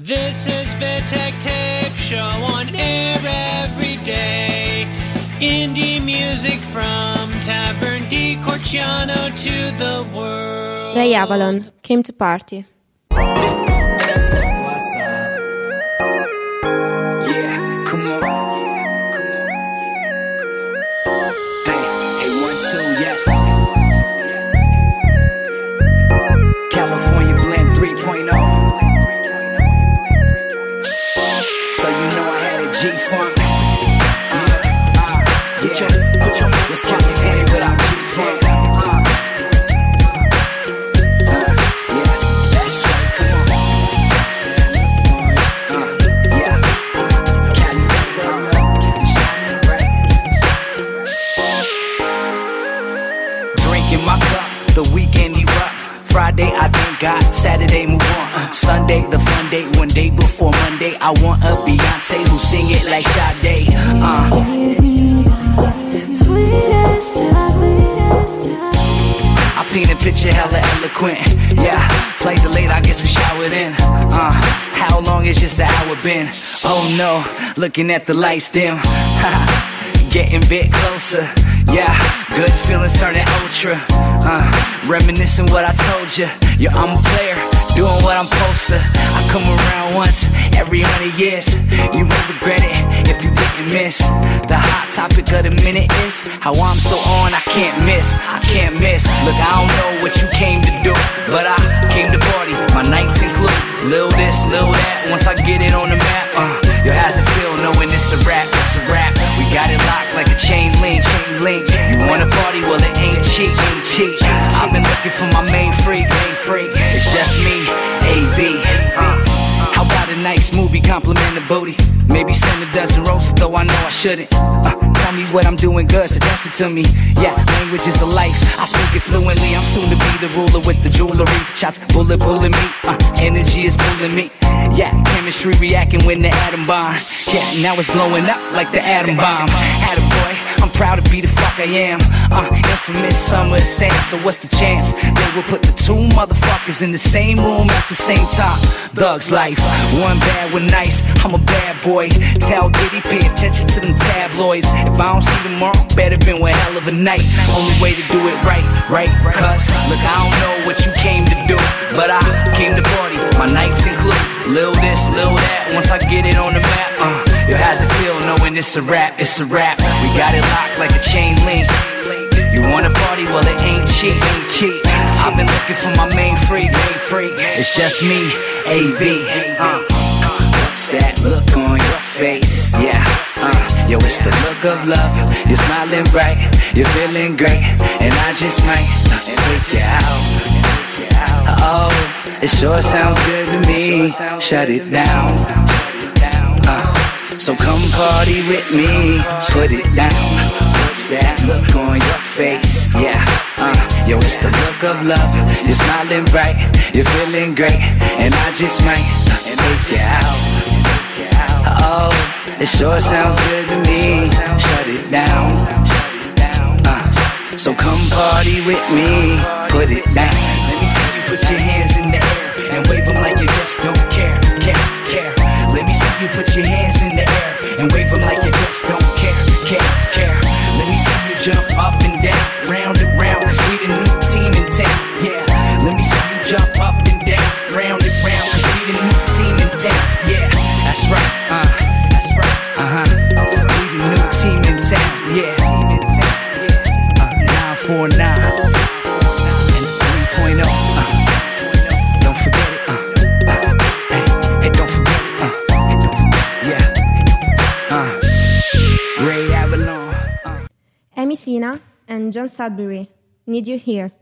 This is Vittek Tape Show on air every day. Indie music from Taverne di Corciano to the world. Rey Avalon came to party. Friday I thank God, Saturday move on. Uh, Sunday the fun day, one day before Monday. I want a Beyonce who sing it like Sade. Uh, I paint a picture hella eloquent. Yeah, flight delayed, I guess we showered in. Uh, how long has just an hour been? Oh no, looking at the lights dim. Getting bit closer. Yeah, good feelings turning ultra. Uh, reminiscing what I told you. Yeah, I'm a player, doing what I'm to. I come around once every hundred years. You won't regret it if you didn't miss. The hot topic of the minute is how I'm so on, I can't miss. I can't miss. Look, I don't know what you came to do, but I came to party. My nights include little this, little that. Once I get it on the map, uh, yo, how's it feel knowing it's a rap? It's a rap. We got it locked like a chain link, link. You wanna party? Well, it ain't cheap. I've been looking for my main freak, main freak. It's just me, AV. How about a nice movie, compliment the booty? Maybe send a dozen roses, though I know I shouldn't. Uh, tell me what I'm doing good, suggest it to me. Yeah, language is a life, I speak it fluently. I'm soon to be the ruler with the jewelry. Shots bullet pulling me, uh, energy is pulling me. Yeah, chemistry reacting when the atom bomb. Yeah, now it's blowing up like the atom bomb. Had a boy, I'm proud to be the fuck I am. Uh, infamous summer sand, so what's the chance? They will put the two motherfuckers in the same room at the same time. Thug's life, one bad, one nice. I'm a bad boy. Tell Diddy, pay attention to them tabloids. If I don't see tomorrow, better been one hell of a night. Only way to do it right, right? Cuz, look, I don't know what you came to do, but I came to party. My nights include lil this, lil that. Once I get it on the map, uh, yo, how's it feel knowing it's a rap? It's a rap. We got it locked like a chain link. You wanna party? Well, it ain't cheap. I've been looking for my main freak. It's just me, AV. Uh, what's that look on your face? Yeah, uh, yo, it's the look of love. You're smiling bright, you're feeling great, and I just might take you out. Oh, it sure sounds good to me. Shut it down. Uh, so come party with me. Put it down. What's that look on your face? Yeah. Uh, yo, it's the look of love. You're smiling bright. You're feeling great. And I just might take you out. Oh, it sure sounds good to me. Shut it down. Uh, so come party with me. Put it down. Put your hands in the air and wave them like you just don't care. Sudbury. Need you here.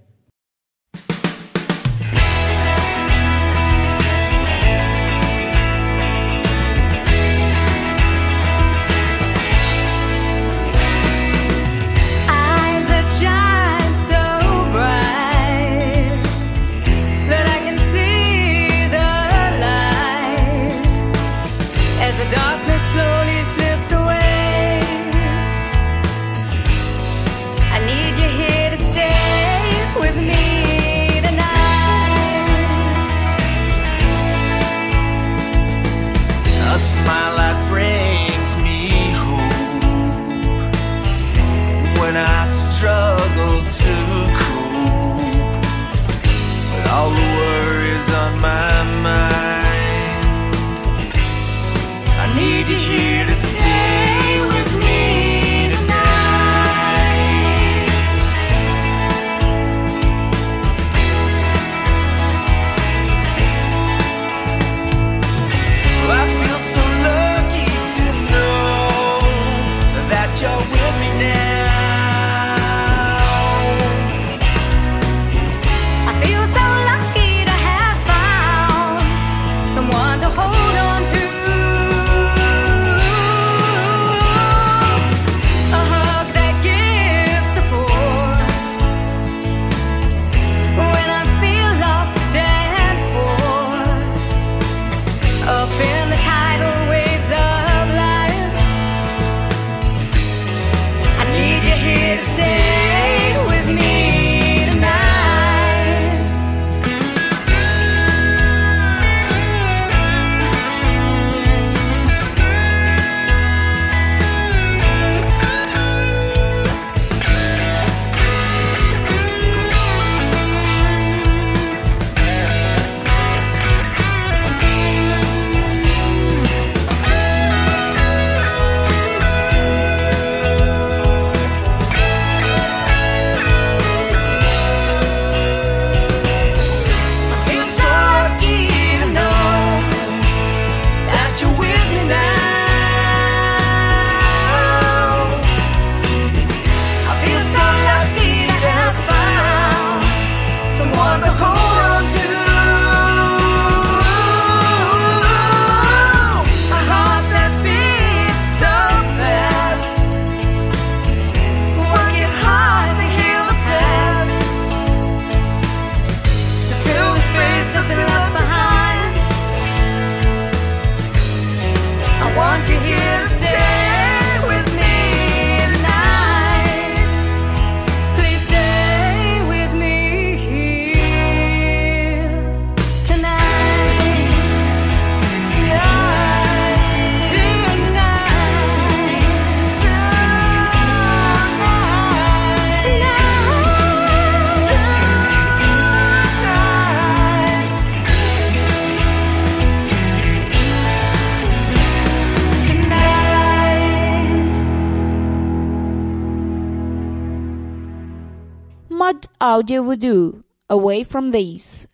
Audio Voodoo. Away from these.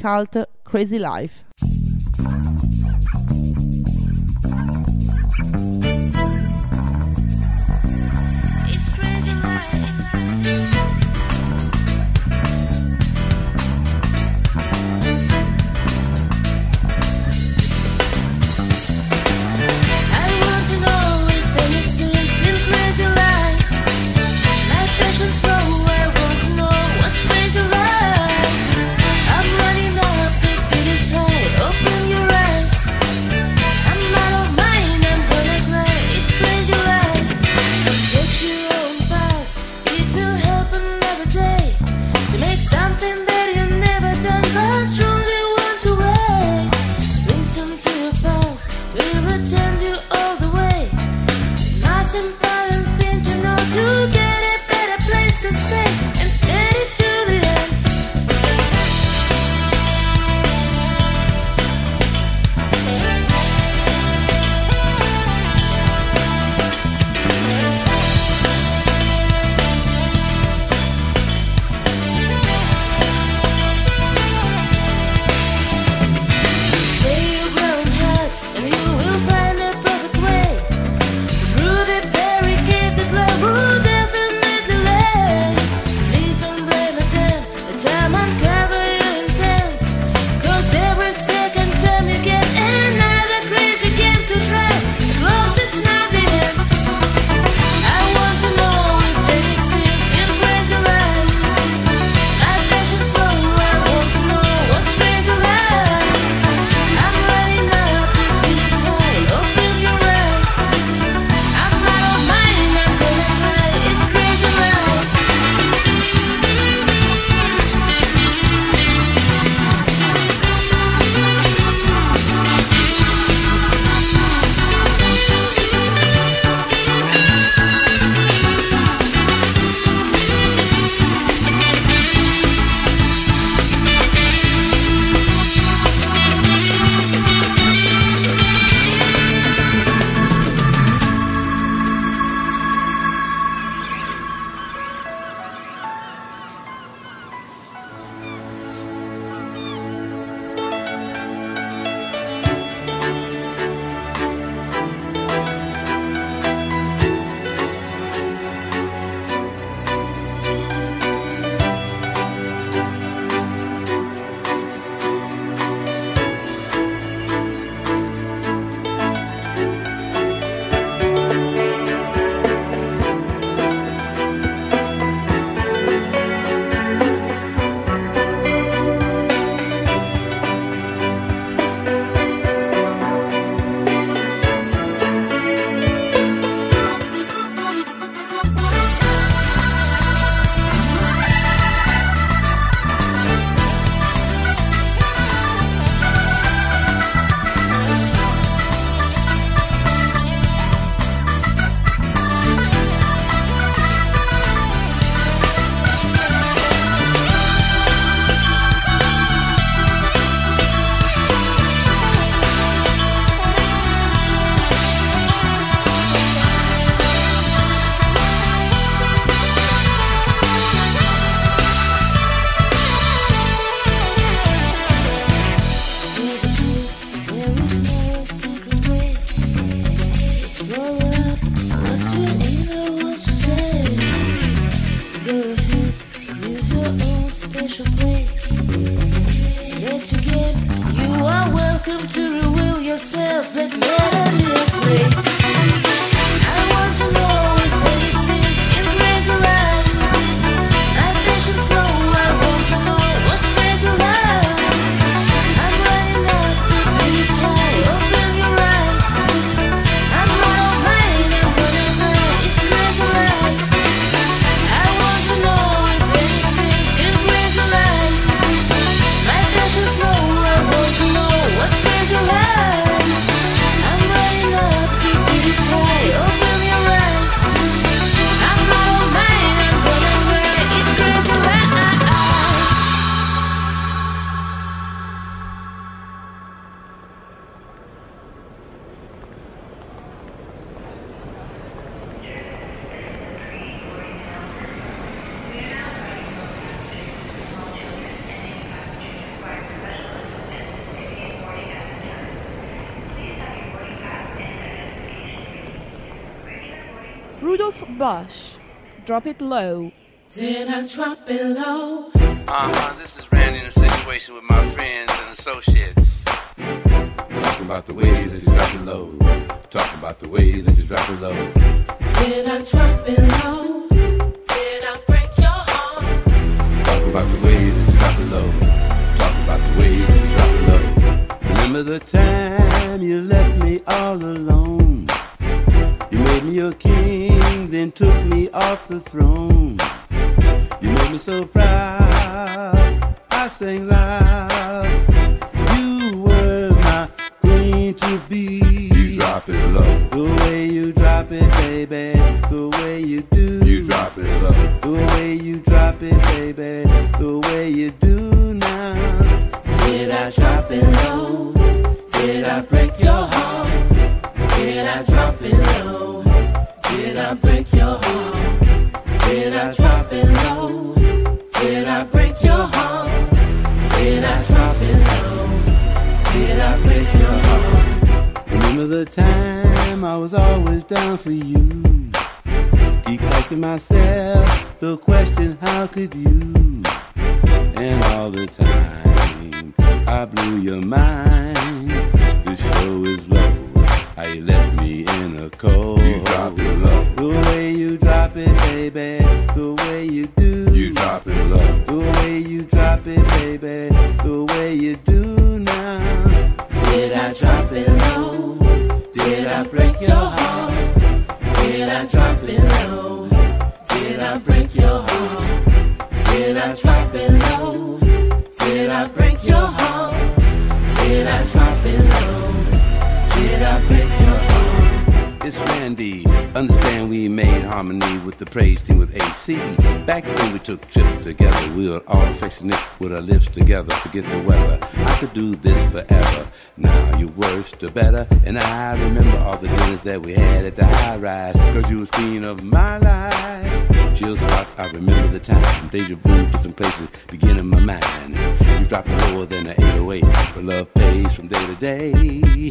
Cult Crazy Life. Ralph Drop it low. Did I drop it low? Uh-huh, this is Randy in a situation with my friends and associates. Talking about the way that you drop it low. Talking about the way that you drop it low. Did I drop it low? Did I break your heart? Talking about the way that you drop it low. Talking about the way that you drop it low. Remember the time you left me all alone. You made me your king, then took me off the throne. You made me so proud. I sang loud. You were my queen to be. You drop it low. The way you drop it, baby. The way you do. You drop it low. The way you drop it, baby. The way you do now. Did I drop it low? Did I break your heart? Did I drop it low? Did I break your heart? Did I drop it low? Did I break your heart? Did I drop it low? Did I break your heart? Remember the time I was always down for you. Keep asking myself the question, how could you? And all the time I blew your mind. The show is. How you left me in a cold. You drop it low. The way you drop it, baby. The way you do. You drop it low. The way you drop it, baby. The way you do now. Did I drop it low? Did I break your heart? Did I drop it low? Did I break your heart? Did I drop it low? Did I break your heart? It's Randy. Understand we made harmony with the praise team with AC. Back when we took trips together, we were all affectionate with our lips together. Forget the weather. I could do this forever. Now you're worse the better. And I remember all the dinners that we had at the high rise. Cause you was queen of my life. Chill spots, I remember the time. Deja vu, different places begin in my mind. You drop it lower than the 808. But love pays from day to day.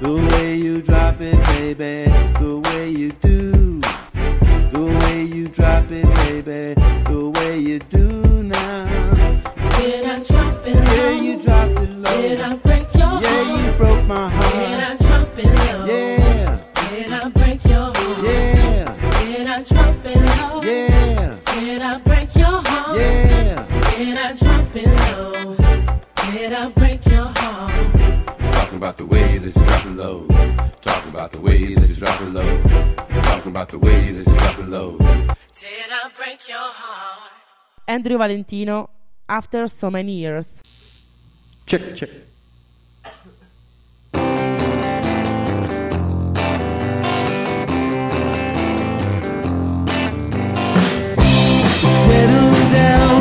The way you drop it, baby, the way you do. The way you drop it, baby, the way you do now. Did I drop it low? Yeah, you dropped it low. Did I break your heart? Yeah, you broke my heart. About the way that you drop it low. Talking about the way that you drop it low. Talking about the way that you drop it low. Did I break your heart? Andrew Valentino, After So Many Years. Check, check. Settle down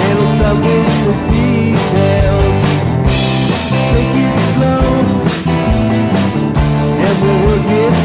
and look up and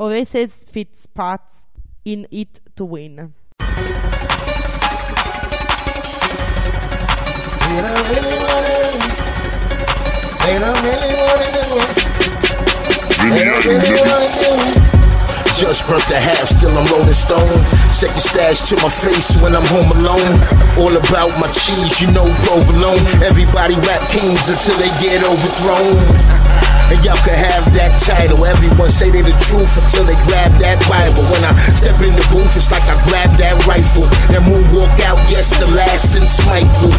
Ovaceas feat Spazz in it to win. Just burnt the half, still I'm rolling stone. Second stash to my face when I'm home alone. All about my cheese, you know provolone. Everybody rap kings until they get overthrown. And y'all can have that title. Everyone say they the truth until they grab that Bible. When I step in the booth, it's like I grab that rifle. That moonwalk out, yes, the last since Michael.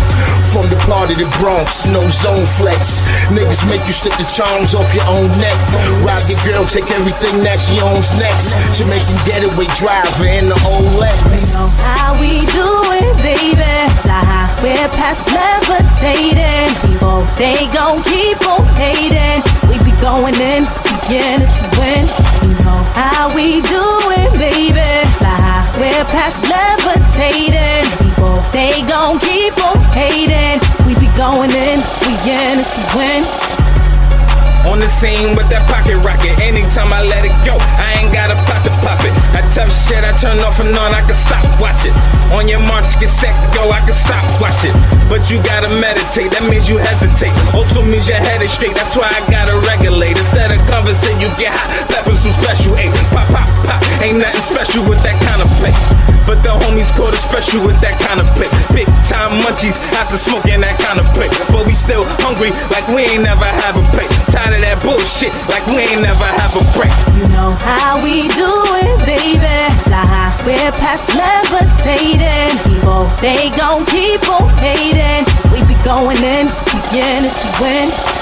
From the part of the Bronx, no zone flex. Niggas make you stick the charms off your own neck. Rob your girl, take everything that she owns next. Jamaican getaway driver in the old Lex. know how we do it, baby. We're past levitating. People, they gon' keep on hating. Going in, beginning to win. You know how we do it, baby. We're past levitating. People, they gon' keep on hating. We be going in, we in it to win. On the scene with that pocket rocket. Anytime I let it go, I ain't got a pot to pop it. That tough shit I turn off and on, I can stop, watch it. On your march, get set, go, I can stop, watch it. But you gotta meditate, that means you hesitate. Also means your head is straight, that's why I gotta regulate. Instead of conversing, you get hot, pepper some special eight. Pop, pop, pop, ain't nothing special with that kind of play. But the homies call it special with that kind of play. Big time munchies after smoking that kind of play. But we still hungry like we ain't never have a plate. Tired that bullshit like we ain't never have a break. You know how we do it, baby. Fly we're past levitating. People, they gon' keep on hating. We be going in, beginning to win.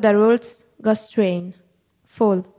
Da Rold's, Ghost Train. Full.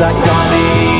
like Donnie